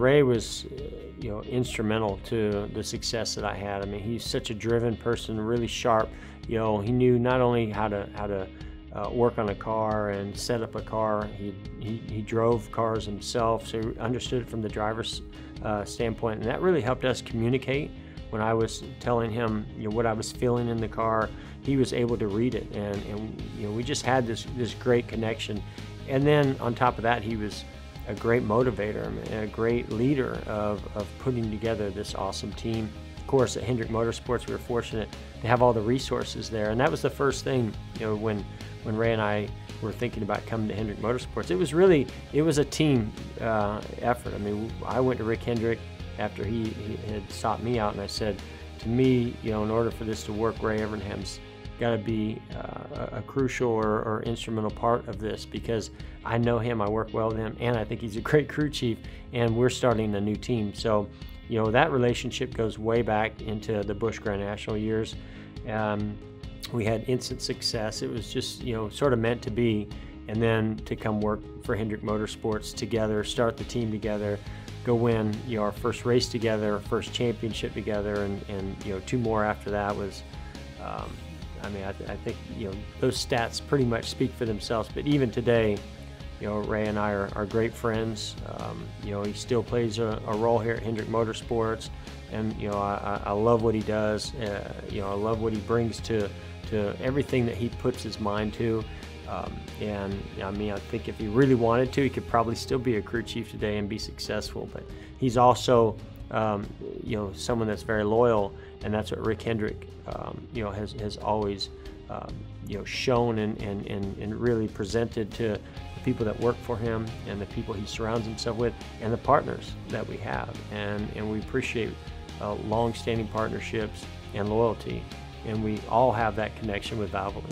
Ray was, uh, you know, instrumental to the success that I had. I mean, he's such a driven person, really sharp. You know, he knew not only how to how to uh, work on a car and set up a car. He, he, he drove cars himself, so he understood it from the driver's uh, standpoint, and that really helped us communicate. When I was telling him you know, what I was feeling in the car, he was able to read it, and, and you know we just had this this great connection. And then on top of that, he was a great motivator and a great leader of, of putting together this awesome team. Of course, at Hendrick Motorsports, we were fortunate to have all the resources there, and that was the first thing. You know, when when Ray and I were thinking about coming to Hendrick Motorsports, it was really it was a team uh, effort. I mean, I went to Rick Hendrick after he, he had sought me out, and I said, to me, you know, in order for this to work, Ray Evernham's got to be uh, a crucial or, or, instrumental part of this because I know him, I work well with him, and I think he's a great crew chief, and we're starting a new team. So, you know, that relationship goes way back into the Busch Grand National years. Um, we had instant success. It was just, you know, sort of meant to be. And then to come work for Hendrick Motorsports together, start the team together, go win, you know, our first race together, first championship together, and, and you know, two more after that was, um, I mean, I, th- I, think, you know, those stats pretty much speak for themselves. But even today, you know, Ray and I are, are great friends. Um, you know, he still plays a, a, role here at Hendrick Motorsports. And, you know, I, I love what he does. Uh, you know, I love what he brings to, to everything that he puts his mind to. Um, and I mean, I think if he really wanted to, he could probably still be a crew chief today and be successful. But he's also, um, you know, someone that's very loyal, and that's what Rick Hendrick, um, you know, has has always, um, you know, shown and, and, and, and really presented to the people that work for him and the people he surrounds himself with and the partners that we have. And, and we appreciate uh, long-standing partnerships and loyalty and we all have that connection with Valvoline.